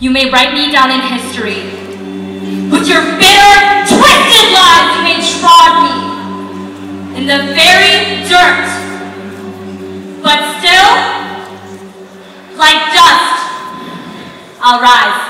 You may write me down in history. With your bitter, twisted lies, you may trod me in the very dirt. But still, like dust, I'll rise.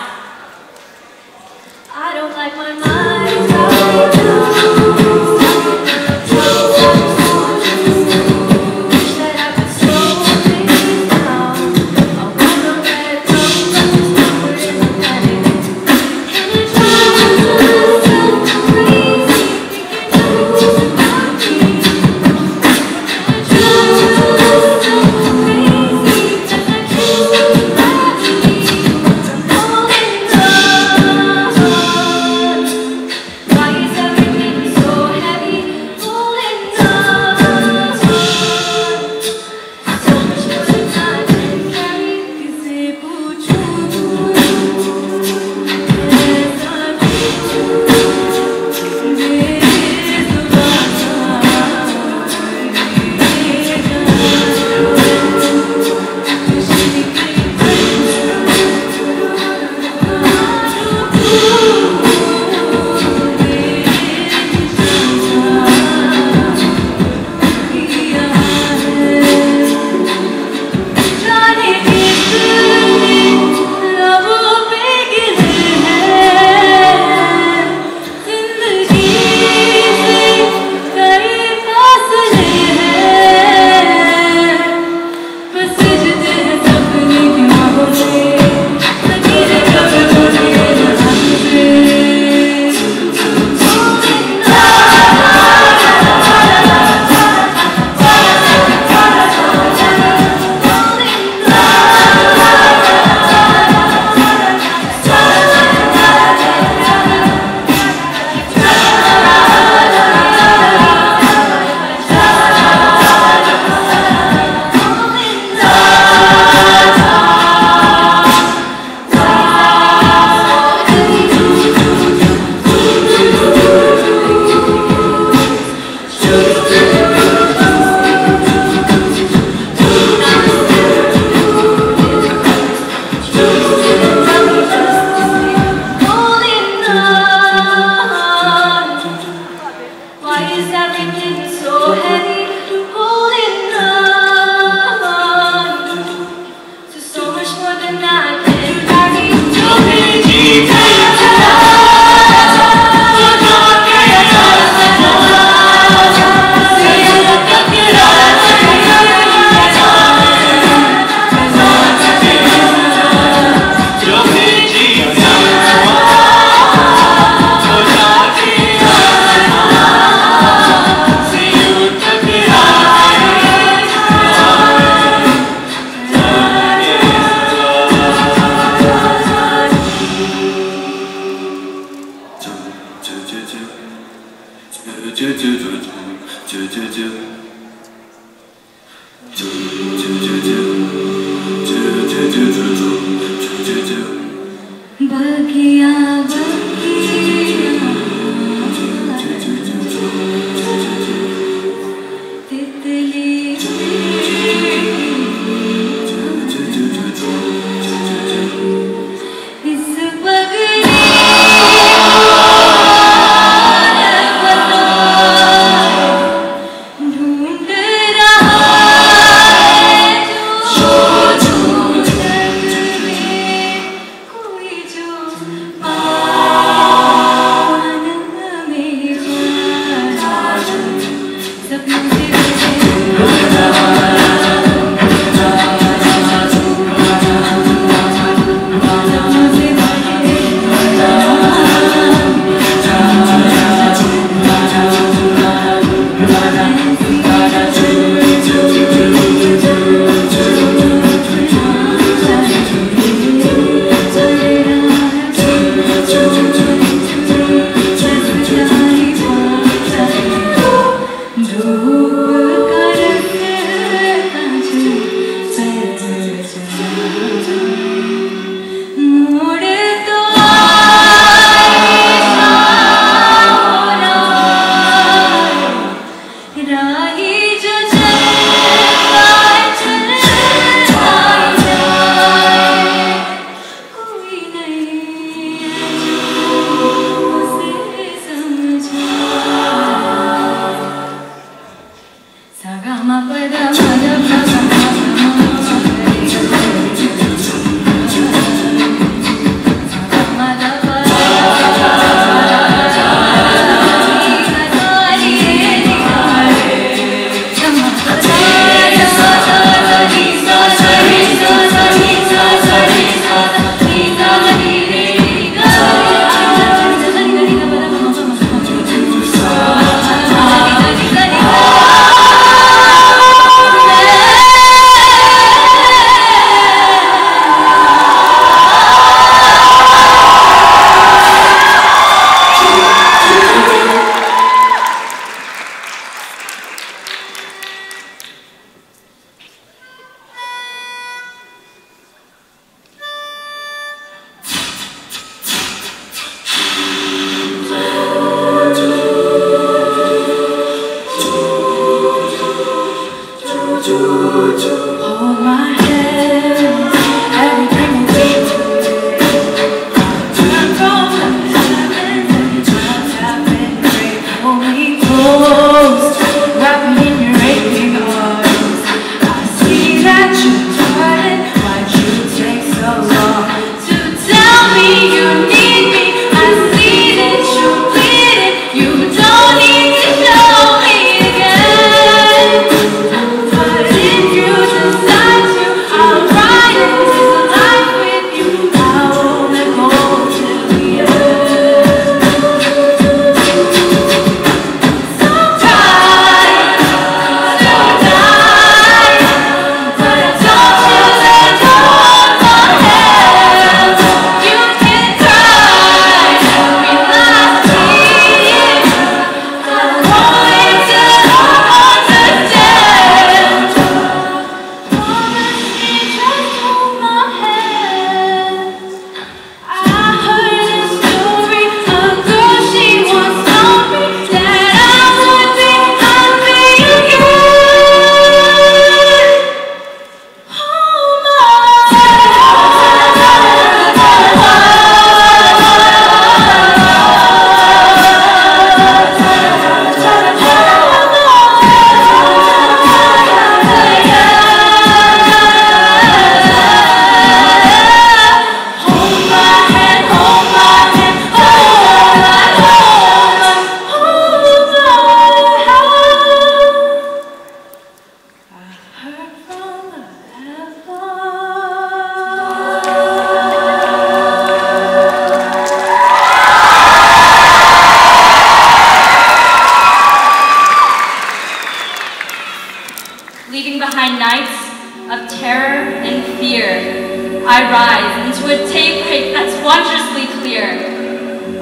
rise into a daybreak that's wondrously clear.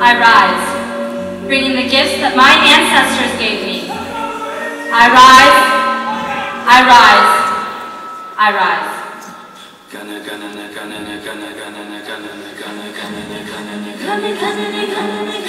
I rise, bringing the gifts that my ancestors gave me. I rise, I rise, I rise. Gonna, gonna, gonna, gonna, gonna, gonna, gonna, gonna, gonna, gonna, gonna, gonna, gonna, gonna, gonna, gonna, gonna, gonna,